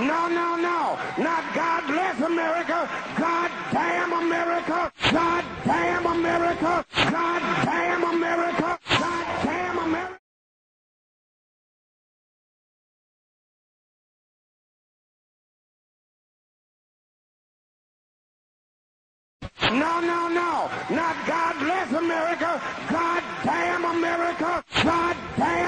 No, no, no. Not God bless America. God damn America. God damn America. God damn America. God damn America. No, no, no. Not God bless America. God damn America. God damn